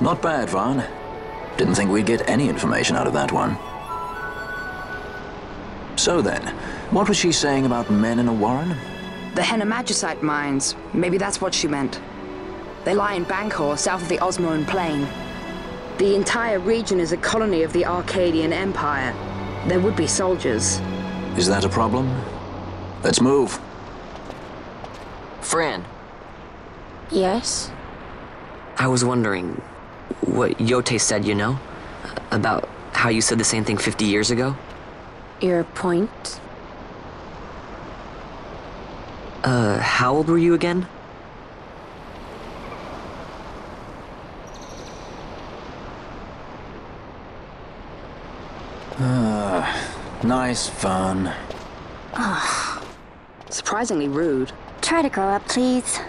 Not bad, Vaan. Didn't think we'd get any information out of that one. So then, what was she saying about men in a warren? The Henne Magicite mines. Maybe that's what she meant. They lie in Bancour, south of the Ozmone Plain. The entire region is a colony of the Archadian Empire. There would be soldiers. Is that a problem? Let's move. Fran, Yes? I was wondering what Jote said, you know? About how you said the same thing 50 years ago? Your point? Uh, how old were you again? Nice fun. Surprisingly rude. Try to grow up, please.